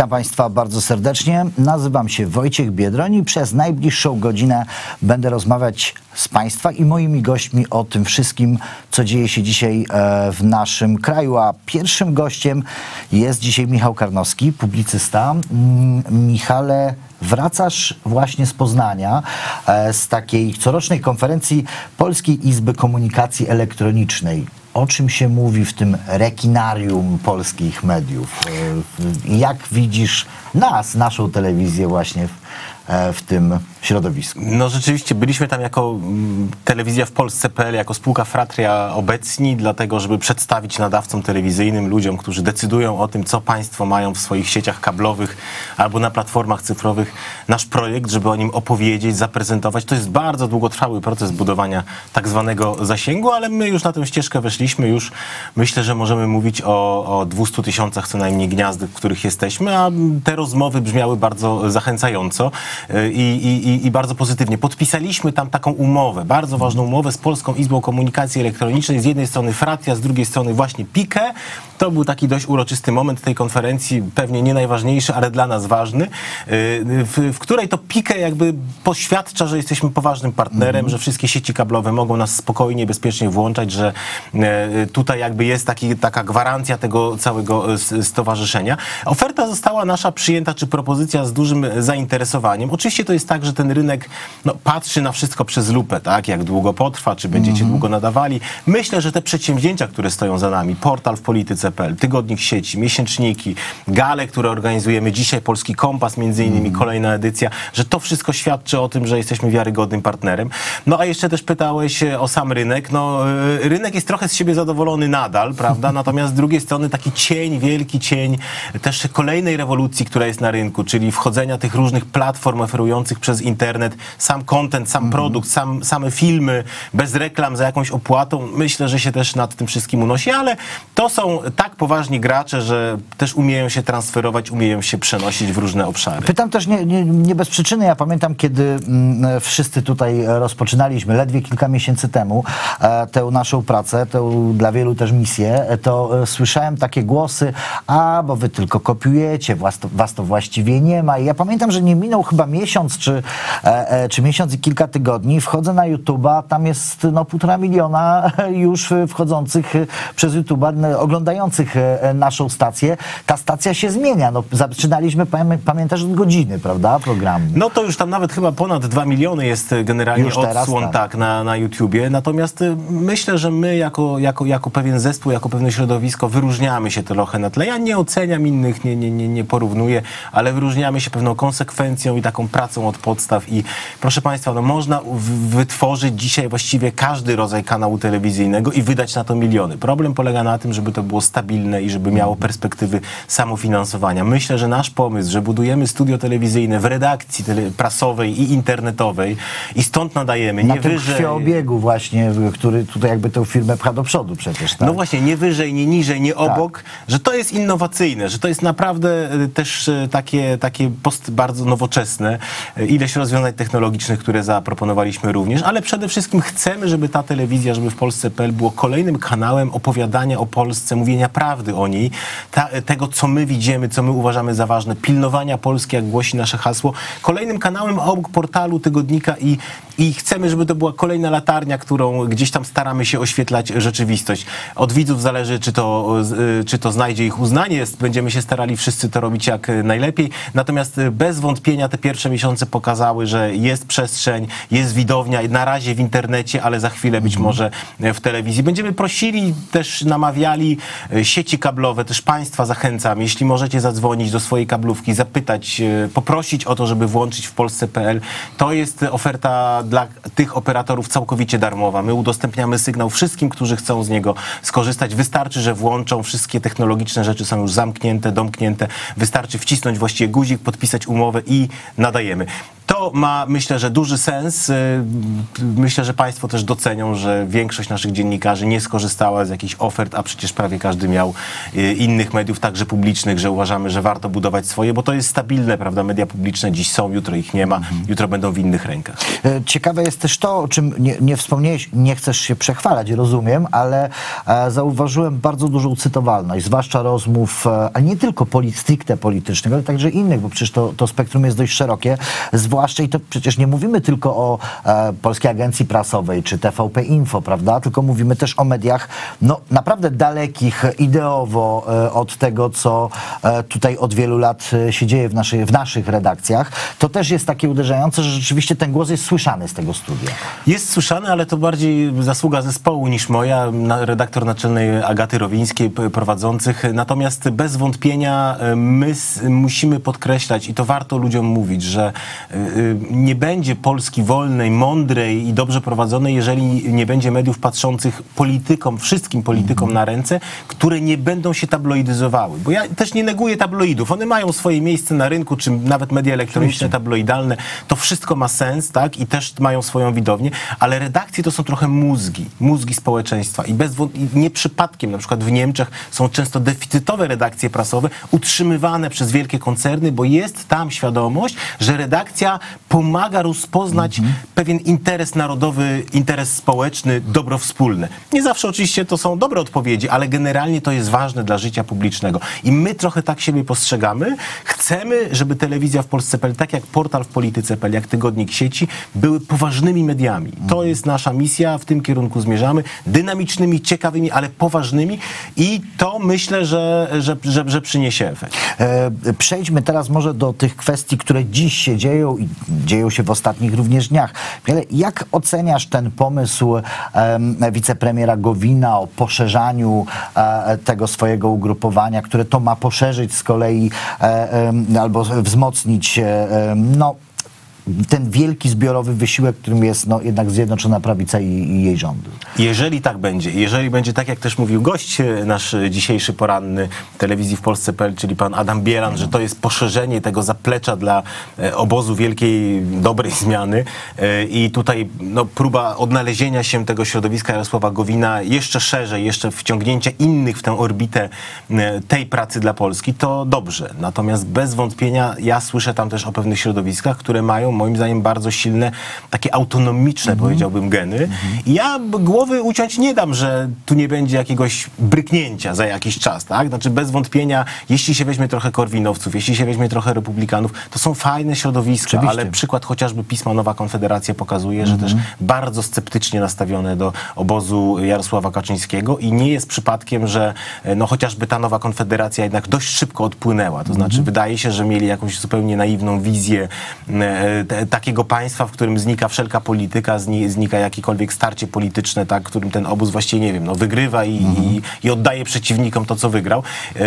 Witam Państwa bardzo serdecznie. Nazywam się Wojciech Biedroń i przez najbliższą godzinę będę rozmawiać z Państwa i moimi gośćmi o tym wszystkim, co dzieje się dzisiaj e, w naszym kraju. A pierwszym gościem jest dzisiaj Michał Karnowski, publicysta. Mm, Michale, wracasz właśnie z Poznania, e, z takiej corocznej konferencji Polskiej Izby Komunikacji Elektronicznej o czym się mówi w tym rekinarium polskich mediów? E, Jak widzisz nas, naszą telewizję właśnie w, e, w tym środowisku? No rzeczywiście, byliśmy tam jako mm, telewizja w Polsce.pl, jako spółka Fratria obecni, dlatego żeby przedstawić nadawcom telewizyjnym, ludziom, którzy decydują o tym, co państwo mają w swoich sieciach kablowych albo na platformach cyfrowych, nasz projekt, żeby o nim opowiedzieć, zaprezentować. To jest bardzo długotrwały proces budowania tak zwanego zasięgu, ale my już na tę ścieżkę weszliśmy, już myślę, że możemy mówić o, o 200 tysiącach co najmniej gniazd, w których jesteśmy, a te rozmowy brzmiały bardzo zachęcająco y, i, i, i bardzo pozytywnie. Podpisaliśmy tam taką umowę, bardzo ważną umowę z Polską Izbą Komunikacji Elektronicznej. Z jednej strony Fratia, z drugiej strony właśnie PIKE. To był taki dość uroczysty moment tej konferencji, pewnie nie najważniejszy, ale dla nas ważny, y, w, w której to PIKE jakby poświadcza, że jesteśmy poważnym partnerem, że wszystkie sieci kablowe mogą nas spokojnie, bezpiecznie włączać, że e, tutaj jakby jest taki, taka gwarancja tego całego stowarzyszenia. Oferta została nasza przyjęta, czy propozycja z dużym zainteresowaniem. Oczywiście to jest tak, że ten rynek no, patrzy na wszystko przez lupę, tak? Jak długo potrwa, czy będziecie długo nadawali. Myślę, że te przedsięwzięcia, które stoją za nami, portal w polityce.pl, tygodnik sieci, miesięczniki, gale, które organizujemy dzisiaj, Polski Kompas między innymi, kolejna edycja, że to wszystko świadczy o tym, że jesteśmy wiarygodnym partnerem. No a jeszcze też pytałeś e, o sam rynek. No, e, rynek jest trochę z siebie zadowolony nadal, prawda? Natomiast z drugiej strony taki cień, wielki cień też kolejnej rewolucji, która jest na rynku, czyli wchodzenia tych różnych platform oferujących przez internet sam content, sam produkt, sam, same filmy, bez reklam, za jakąś opłatą. Myślę, że się też nad tym wszystkim unosi, ale to są tak poważni gracze, że też umieją się transferować, umieją się przenosić w różne obszary. Pytam też nie, nie, nie bez przyczyny. Ja pamiętam, kiedy mm, wszyscy tutaj rozpoczynaliśmy, ledwie kilka miesięcy temu, e, tę naszą pracę, tę dla wielu też misję, e, to e, słyszałem takie głosy, a bo wy tylko kopiujecie, was to, was to właściwie nie ma. I ja pamiętam, że nie minął chyba miesiąc, czy, e, e, czy miesiąc i kilka tygodni, wchodzę na YouTube'a, tam jest no półtora miliona już wchodzących przez YouTube'a, oglądających e, naszą stację. Ta stacja się zmienia. No, zaczynaliśmy, pamię- pamiętasz, od godziny, prawda, programu. No to już tam nawet chyba ponad 2 miliony jest generalnie Już teraz, odsłon tak. tak. na, na YouTubie. Natomiast myślę, że my jako, jako, jako pewien zespół, jako pewne środowisko wyróżniamy się trochę na tle. Ja nie oceniam innych, nie, nie, nie, nie porównuję, ale wyróżniamy się pewną konsekwencją i taką pracą od podstaw. I proszę Państwa, no można wytworzyć dzisiaj właściwie każdy rodzaj kanału telewizyjnego i wydać na to miliony. Problem polega na tym, żeby to było stabilne i żeby miało perspektywy samofinansowania. Myślę, że nasz pomysł, że budujemy studio telewizyjne w redakcji prasowej i internetowej i stąd nadajemy na nie tym wyżej... krwioobiegu właśnie, który tutaj jakby tę firmę pcha do przodu przecież, tak? No właśnie, nie wyżej, nie niżej, nie obok, że to jest innowacyjne, że to jest naprawdę e, też e, takie, takie post bardzo nowoczesne. E, Ileś rozwiązań technologicznych, które zaproponowaliśmy również, ale przede wszystkim chcemy, żeby ta telewizja, żeby w Polsce.pl było kolejnym kanałem opowiadania o Polsce, mówienia prawdy o niej, ta, tego, co my widzimy, co my uważamy za ważne, pilnowania Polski, jak głosi nasze hasło. Kolejnym kanałem obok portalu, tygodnika i, i chcemy, żeby to była kolejna latarnia, którą gdzieś tam staramy się oświetlać rzeczywistość. Od widzów zależy, czy to, y, czy to znajdzie ich uznanie. Będziemy się starali wszyscy to robić jak najlepiej. Natomiast bez wątpienia te pierwsze miesiące pokazały, że jest przestrzeń, jest widownia, na razie w internecie, ale za chwilę być może y, w telewizji. Będziemy prosili, też namawiali y, sieci kablowe, też Państwa zachęcam, jeśli możecie zadzwonić do swojej kablówki, zapytać, y, poprosić o to, żeby włączyć w Polsce.pl. To jest oferta dla tych operatorów całkowicie darmowa. My udostępniamy sygnał wszystkim, którzy chcą z niego skorzystać. Wystarczy, że włączą, wszystkie technologiczne rzeczy są już zamknięte, domknięte. Wystarczy wcisnąć właściwie guzik, podpisać umowę i nadajemy. To ma, myślę, że duży sens. Y, Myślę, że Państwo też docenią, że większość naszych dziennikarzy nie skorzystała z jakichś ofert, a przecież prawie każdy miał y, innych mediów, także publicznych, że uważamy, że warto budować swoje, bo to jest stabilne, prawda? Media publiczne dziś są, jutro ich nie ma, jutro będą w innych rękach. E, Ciekawe jest też to, o czym nie, nie wspomniałeś, nie chcesz się przechwalać, rozumiem, ale e, zauważyłem bardzo dużą cytowalność, zwłaszcza rozmów, e, a nie tylko poli, stricte politycznych, ale także innych, bo przecież to, to spektrum jest dość szerokie, zwłaszcza i to przecież nie mówimy tylko o e, Polskiej Agencji Prasowej czy TVP Info, prawda, tylko mówimy też o mediach, no naprawdę dalekich ideowo e, od tego, co e, tutaj od wielu lat e, się dzieje w, naszej, w naszych redakcjach. To też jest takie uderzające, że rzeczywiście ten głos jest słyszany z tego studia. Jest słyszany, ale to bardziej zasługa zespołu niż moja, redaktor naczelnej Agaty Rowińskiej prowadzących. Natomiast bez wątpienia e, my musimy podkreślać i to warto ludziom mówić, że e, e, nie będzie Polski wolnej, mądrej i dobrze prowadzonej, jeżeli nie będzie mediów patrzących politykom, wszystkim politykom na ręce, które nie będą się tabloidyzowały. Bo ja też nie neguję tabloidów. One mają swoje miejsce na rynku, czy nawet media elektroniczne, tabloidalne. To wszystko ma sens, tak? I też mają swoją widownię, ale redakcje to są trochę mózgi, mózgi społeczeństwa. I, bez, i nie przypadkiem, na przykład w Niemczech są często deficytowe redakcje prasowe, utrzymywane przez wielkie koncerny, bo jest tam świadomość, że redakcja pomaga rozpoznać pewien interes narodowy, interes społeczny, dobro wspólne. Nie zawsze oczywiście to są dobre odpowiedzi, ale generalnie to jest ważne dla życia publicznego. I my trochę tak siebie postrzegamy. Chcemy, żeby telewizja w Polsce.pl, tak jak portal w Polityce.pl, jak tygodnik sieci, były poważnymi mediami. To jest nasza misja, w tym kierunku zmierzamy. Dynamicznymi, ciekawymi, ale poważnymi i to myślę, że, że, że, że przyniesie efekt. E, Przejdźmy teraz może do tych kwestii, które dziś się dzieją i dzieją się w ostatnich również dniach. Jak oceniasz ten pomysł em, wicepremiera Gowina o poszerzaniu e, tego swojego ugrupowania, które to ma poszerzyć z kolei e, albo wzmocnić no, ten wielki zbiorowy wysiłek, którym jest no, jednak Zjednoczona Prawica i, i jej rządy? Jeżeli tak będzie, jeżeli będzie tak, jak też mówił gość e, nasz dzisiejszy poranny telewizji w Polsce.pl, czyli pan Adam Bielan, że to jest poszerzenie tego zaplecza dla e, obozu wielkiej, dobrej zmiany e, i tutaj no, próba odnalezienia się tego środowiska Jarosława Gowina jeszcze szerzej, jeszcze wciągnięcia innych w tę orbitę tej pracy dla Polski, to dobrze. Natomiast bez wątpienia ja słyszę tam też o pewnych środowiskach, które mają moim zdaniem bardzo silne, takie autonomiczne powiedziałbym geny i ja głowy uciąć nie dam, że tu nie będzie jakiegoś bryknięcia za jakiś czas, tak? Znaczy bez wątpienia, jeśli się weźmie trochę korwinowców, jeśli się weźmie trochę republikanów, to są fajne środowiska, Oczywiście. ale przykład chociażby pisma Nowa Konfederacja pokazuje, że też bardzo sceptycznie nastawione do obozu Jarosława Kaczyńskiego i nie jest przypadkiem, że e, no chociażby ta Nowa Konfederacja jednak dość szybko odpłynęła. To znaczy wydaje się, że mieli jakąś zupełnie naiwną wizję e, te, takiego państwa, w którym znika wszelka polityka, zni, znika jakiekolwiek starcie polityczne, tak, którym ten obóz właściwie, nie wiem, no, wygrywa i, i, i oddaje przeciwnikom to, co wygrał. E,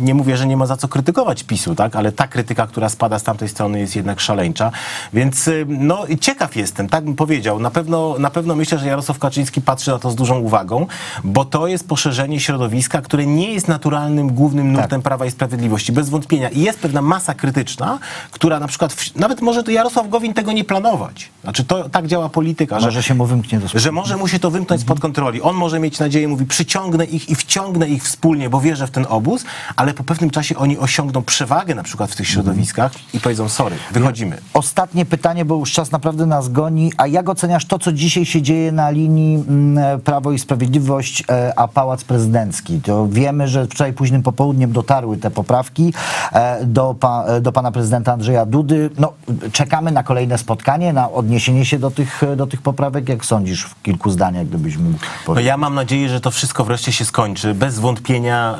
nie mówię, że nie ma za co krytykować PiSu, tak, ale ta krytyka, która spada z tamtej strony jest jednak szaleńcza. Więc e, no, ciekaw jestem, tak bym powiedział. Na pewno, na pewno myślę, że Jarosław Kaczyński patrzy na to z dużą uwagą, bo to jest poszerzenie środowiska, które nie jest naturalnym głównym nurtem Prawa i Sprawiedliwości, bez wątpienia. I jest pewna masa krytyczna, która na przykład, w, nawet może to Jarosław Gowin tego nie planować. Znaczy to tak działa polityka, że Może się mu wymknie do że może mu się to wymknąć spod kontroli. On może mieć nadzieję, mówi, przyciągnę ich i wciągnę ich wspólnie, bo wierzę w ten obóz, ale po pewnym czasie oni osiągną przewagę na przykład w tych środowiskach i powiedzą, sorry, wychodzimy. Ostatnie pytanie, bo już czas naprawdę nas goni. A jak oceniasz to, co dzisiaj się dzieje na linii mm, Prawo i Sprawiedliwość, e, a Pałac Prezydencki? To wiemy, że wczoraj późnym popołudniem dotarły te poprawki e, do, pa, e, do pana prezydenta Andrzeja Dudy. No, czekamy na kolejne spotkanie, na odniesienie się do tych, do tych poprawek. Jak sądzisz w kilku zdaniach, gdybyś mógł No powiedzieć? ja mam nadzieję, że to wszystko wreszcie się skończy. Bez wątpienia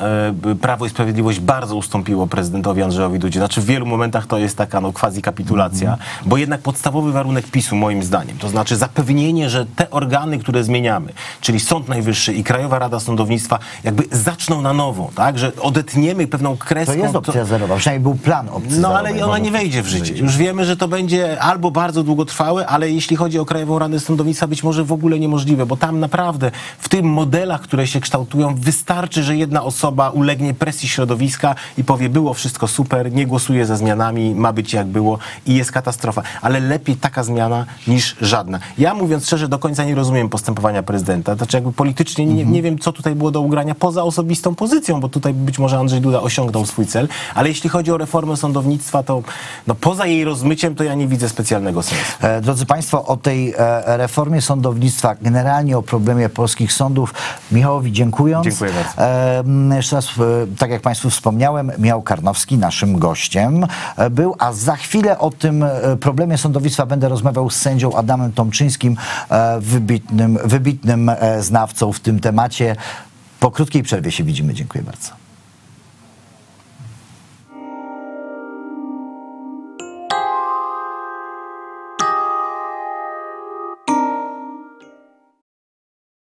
e, Prawo i Sprawiedliwość bardzo ustąpiło prezydentowi Andrzejowi Dudzie. Znaczy w wielu momentach to jest taka no, quasi kapitulacja, bo jednak podstawowy warunek PiSu moim zdaniem, to znaczy zapewnienie, że te organy, które zmieniamy, czyli Sąd Najwyższy i Krajowa Rada Sądownictwa jakby zaczną na nowo, tak, że odetniemy pewną kreską. To jest opcja zerowa, przynajmniej był plan opcji No zerowej. ale ona nie wejdzie w życie. Już wiemy, że to będzie będzie albo bardzo długotrwałe, ale jeśli chodzi o Krajową Radę Sądownictwa, być może w ogóle niemożliwe, bo tam naprawdę w tym modelach, które się kształtują, wystarczy, że jedna osoba ulegnie presji środowiska i powie, było wszystko super, nie głosuje za zmianami, ma być jak było i jest katastrofa. Ale lepiej taka zmiana niż żadna. Ja mówiąc szczerze, do końca nie rozumiem postępowania prezydenta. Znaczy jakby politycznie nie, nie wiem, co tutaj było do ugrania poza osobistą pozycją, bo tutaj być może Andrzej Duda osiągnął swój cel, ale jeśli chodzi o reformę sądownictwa, to no, poza jej rozmyciem, to ja nie widzę specjalnego sensu. E, Drodzy Państwo, o tej e, reformie sądownictwa, generalnie o problemie polskich sądów, Michałowi dziękując. Dziękuję bardzo. E, Jeszcze raz, tak jak Państwu wspomniałem, Michał Karnowski naszym gościem był, a za chwilę o tym problemie sądownictwa będę rozmawiał z sędzią Adamem Tomczyńskim, wybitnym, wybitnym znawcą w tym temacie. Po krótkiej przerwie się widzimy. Dziękuję bardzo.